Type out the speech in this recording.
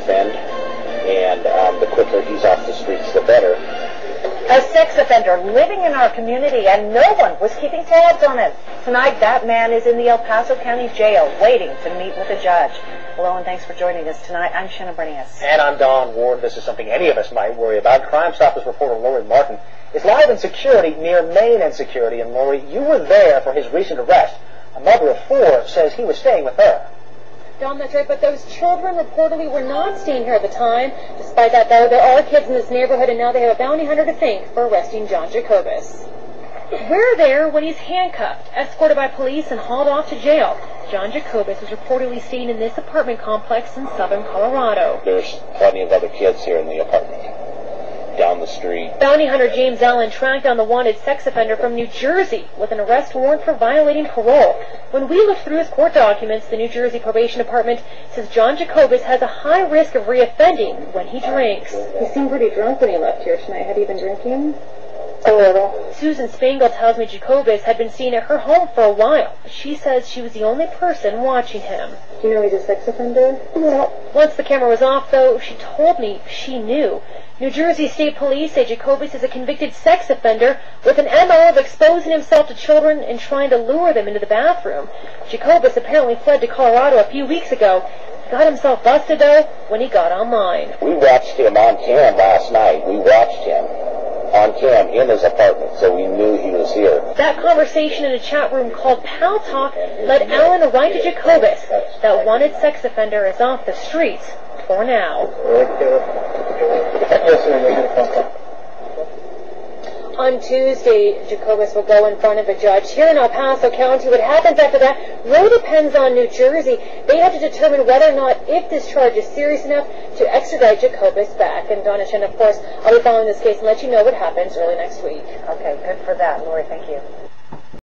offend, and um, the quicker he's off the streets, the better. A sex offender living in our community, and no one was keeping tabs on him. Tonight, that man is in the El Paso County Jail, waiting to meet with a judge. Hello, and thanks for joining us tonight. I'm Shannon Bernius. And I'm Don Ward. This is something any of us might worry about. Crime Stoppers reporter Lori Martin is live in security near Main and Security. And Lori, you were there for his recent arrest. A mother of four says he was staying with her. Don, that's right, but those children reportedly were not staying here at the time. Despite that, though, there are kids in this neighborhood, and now they have a bounty hunter to thank for arresting John Jacobus. We're there when he's handcuffed, escorted by police, and hauled off to jail. John Jacobus was reportedly staying in this apartment complex in southern Colorado. There's plenty of other kids here in the apartment. Down street. Bounty hunter James Allen tracked down the wanted sex offender from New Jersey with an arrest warrant for violating parole. When we looked through his court documents, the New Jersey Probation Department says John Jacobus has a high risk of reoffending when he drinks. He seemed pretty drunk when he left here tonight. Had he been drinking? A little. Susan Spangle tells me Jacobus had been seen at her home for a while. She says she was the only person watching him. Do you know he's a sex offender? No. Once the camera was off, though, she told me she knew. New Jersey State Police say Jacobus is a convicted sex offender with an MO of exposing himself to children and trying to lure them into the bathroom. Jacobus apparently fled to Colorado a few weeks ago. He got himself busted, though, when he got online. We watched him on cam last night. We watched him on cam in his apartment, so we knew he was here. That conversation in a chat room called Pal Talk led Allen right to Jacobus. That wanted sex offender is off the streets for now. On Tuesday, Jacobus will go in front of a judge here in El Paso County. What happens after that really depends on New Jersey. They have to determine whether or not, if this charge is serious enough, to extradite Jacobus back. And Donna Chen, of course, I'll be following this case and let you know what happens early next week. Okay, good for that, Lori. Thank you.